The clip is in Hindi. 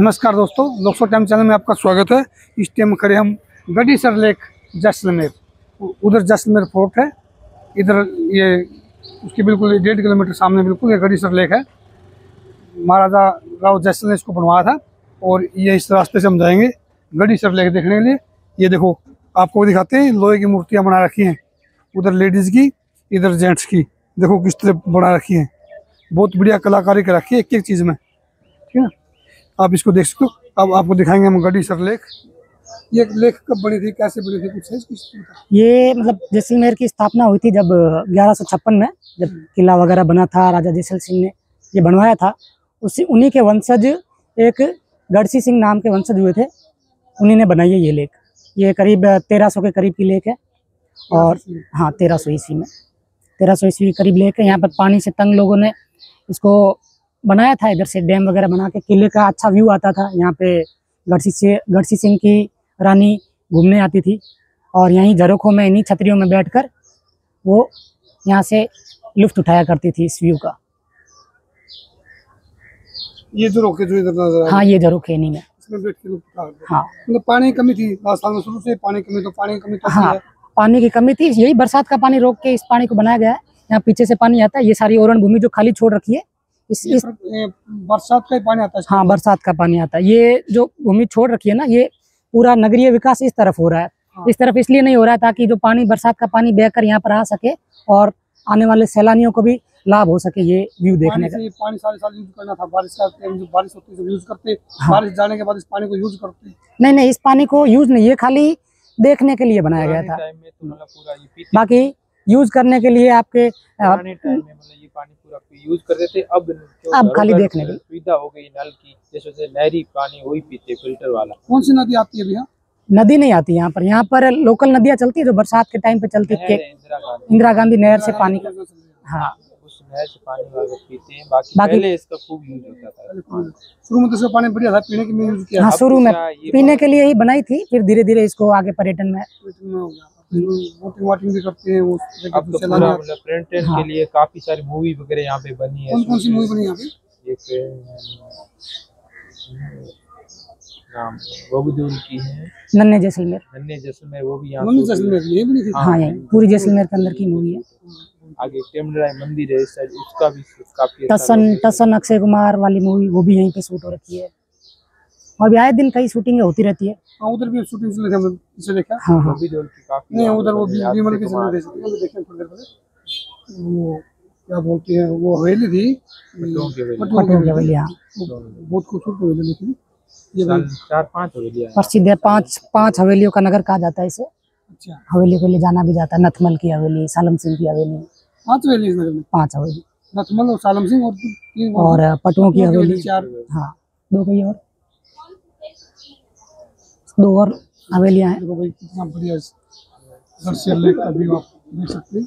नमस्कार दोस्तों लोकसो टाइम चैनल में आपका स्वागत है। इस टाइम खड़े हम गडीसर लेक जैसलमेर। उधर जैसलमेर फोर्ट है। इधर ये, उसके बिल्कुल डेढ़ किलोमीटर सामने बिल्कुल ये गडीसर लेक है। महाराजा राव जैसल ने इसको बनवाया था और ये इस रास्ते से हम जाएँगे गडीसर लेक देखने के लिए। ये देखो, आपको दिखाते हैं, लोहे की मूर्तियाँ बना रखी हैं। उधर लेडीज़ की, इधर जेंट्स की। देखो किस तरह बना रखी है। बहुत बढ़िया कलाकारी कर रखी है एक एक चीज़ में। ठीक है आप इसको देख सकते हो। अब आपको दिखाएँगे हम गढ़ी सर लेक ये लेख कब बनी थी कैसे बनी थी कुछ इसकी ये मतलब जैसलमेर की स्थापना हुई थी जब ग्यारह में जब किला वगैरह बना था राजा जैसल सिंह ने ये बनवाया था। उसी उन्हीं के वंशज एक गढ़सी सिंह नाम के वंशज हुए थे। उन्हीं ने बनाई है ये लेख। ये करीब तेरह सौ के करीब की लेक है। और हाँ तेरह सौ ईस्वी में। तेरह सौ ईस्वी के करीब लेक है। यहाँ पर पानी से तंग लोगों ने इसको बनाया था इधर से डैम वगैरह बना के किले का अच्छा व्यू आता था। यहाँ पे गढ़सी से गढ़सी सिंह की रानी घूमने आती थी और यहीं झरोखों में इन्हीं छतरियों में बैठकर वो यहाँ से लुफ्त उठाया करती थी इस व्यू का। ये जो रोके जो इधर नज़र हाँ ये झरोखे इन्हीं में। हाँ। मतलब पानी की कमी थी राजस्थान में शुरू से पानी कमी तो पानी की कमी तो हाँ है पानी की कमी थी यही बरसात का पानी रोक के इस पानी को बनाया गया है। यहाँ पीछे से पानी आता है ये सारी ओरण भूमि जो खाली छोड़ रखी है इस इस बरसात का पानी आता है हाँ बरसात का पानी आता है। ये जो भूमि छोड़ रखी है ना ये पूरा नगरीय विकास इस तरफ़ हो रहा है। हाँ। इस तरफ़ इसलिए नहीं हो रहा है ताकि जो पानी बरसात का पानी बहकर यहाँ पर आ सके और आने वाले सैलानियों को भी लाभ हो सके ये व्यू देखने का। पानी सारे साल यूज़ करना था। बारिश करते हैं बारिश होती है यूज़ करते। हाँ। बारिश जाने के बाद इस पानी को यूज़ करते। नहीं नहीं इस पानी को यूज़ नहीं ये खाली देखने के लिए बनाया गया था। तो मतलब बाकी यूज़ करने के लिए आपके मतलब ये पानी पूरा यूज़ करते थे अब अब खाली देखने के। सुविधा हो गई नल की जैसे नहरी पानी वही पीते फ़िल्टर वाला। कौन सी नदी आती है भैया? नदी नहीं आती यहाँ पर। यहाँ पर लोकल नदियाँ चलती है जो बरसात के टाइम पे चलती है इंदिरा गांधी। नहर से पानी का हाँ। उस नहर से पानी पीते हैं बाकी, बाकी- पहले इसका खूब यूज़ होता था। शुरू में तो इसका पानी बढ़िया था पीने के लिए यूज़ किया। हाँ शुरू में पीने के लिए ही बनाई थी फिर धीरे धीरे इसको आगे पर्यटन में में हो गया। वोटिंग वाटिंग भी करते हैं वो अब तो पूरा मतलब हाँ। के लिए काफ़ी सारी मूवी वगैरह यहाँ पे बनी है कौन कौन सी मूवी बनी यहाँ पे? एक नाम बबूदूल की है। नन्हे जैसलमेर। नन्हे जैसलमेर वो भी यहाँ जैसलमेर ये बनी थी हाँ यही पूरी जैसलमेर के अंदर की मूवी है। आगे टेमराय मंदिर है उसका भी काफ़ी अच्छा टसन टसन अक्षय कुमार वाली मूवी वो भी यहीं पे शूट हो रखी है। और भी आए दिन कई शूटिंग होती रहती है। हाँ उधर भी शूटिंग थे हमने इसे देखा। हाँ हाँ। नहीं उधर वो से की वो देखें थोड़ी देर पहले। वो क्या बोलते हैं वो हवेली थी। वो बहुत खूबसूरत हवेली लेकिन चार पाँच हो। गया प्रसिद्ध है पाँच पाँच हवेलियों का नगर कहा जाता है इसे। अच्छा। हवेली के लिए जाना भी जाता है नथमल की हवेली सालम सिंह की हवेली। पाँच हवेली इस नगर में? पाँच हवेली। नथमल और सालम सिंह और तीन और और पटुओं की हवेली चार। हाँ दो कई और। दो और हवेलियाँ हैं। कितना बढ़िया दर्शन लेक का व्यू आप देख सकते हैं।